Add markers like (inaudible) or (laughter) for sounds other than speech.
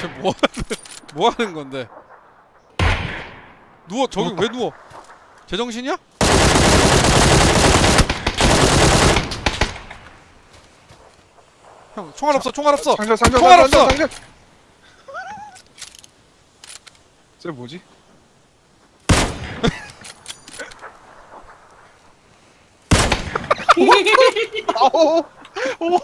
쟤뭐 하는 뭐 하는 건데? 누워 저기 왜 누워? 제정신이야? 형 총알 없어 총알 없어 상자 상자 총알 상자 없어! 상자 쟤 뭐지? 아오 (laughs) 오